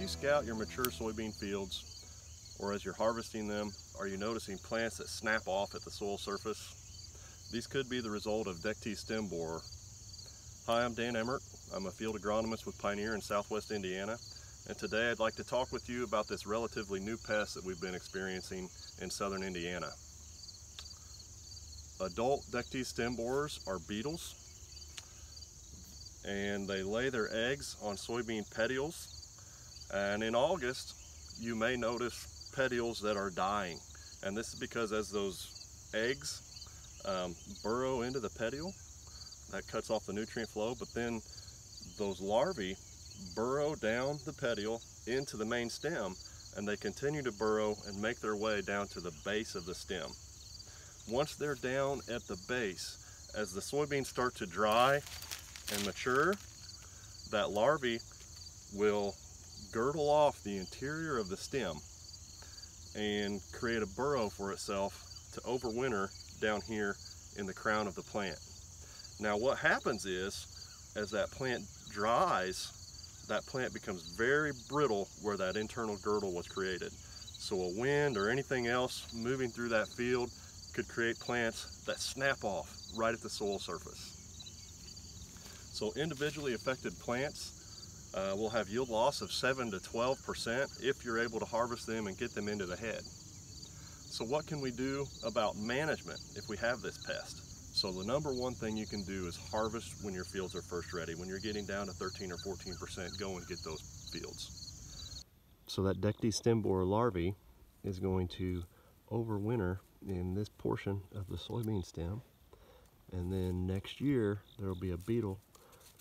As you scout your mature soybean fields, or as you're harvesting them, are you noticing plants that snap off at the soil surface? These could be the result of Dectes stem borer. Hi, I'm Dan Emmert. I'm a field agronomist with Pioneer in southwest Indiana, and today I'd like to talk with you about this relatively new pest that we've been experiencing in southern Indiana. Adult Dectes stem borers are beetles, and they lay their eggs on soybean petioles. And in August, you may notice petioles that are dying. And this is because as those eggs um, burrow into the petiole. That cuts off the nutrient flow, but then those larvae burrow down the petiole into the main stem and they continue to burrow and make their way down to the base of the stem. Once they're down at the base, as the soybeans start to dry and mature, that larvae will girdle off the interior of the stem and create a burrow for itself to overwinter down here in the crown of the plant. Now what happens is, as that plant dries, that plant becomes very brittle where that internal girdle was created. So a wind or anything else moving through that field could create plants that snap off right at the soil surface. So individually affected plants uh, will have yield loss of 7 to 12% if you're able to harvest them and get them into the head. So what can we do about management if we have this pest? So the number one thing you can do is harvest when your fields are first ready. When you're getting down to 13 or 14%, go and get those fields. So that Dectes stem borer larvae is going to overwinter in this portion of the soybean stem. And then next year, there will be a beetle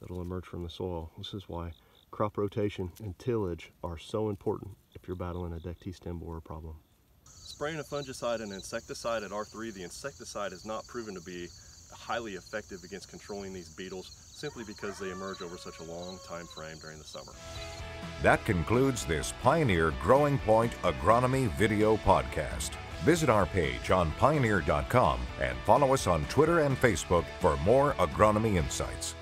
that'll emerge from the soil. This is why crop rotation and tillage are so important if you're battling a Dectes stem borer problem. Spraying a fungicide and insecticide at R3, the insecticide has not proven to be highly effective against controlling these beetles simply because they emerge over such a long time frame during the summer. That concludes this Pioneer Growing Point Agronomy video podcast. Visit our page on pioneer.com and follow us on Twitter and Facebook for more agronomy insights.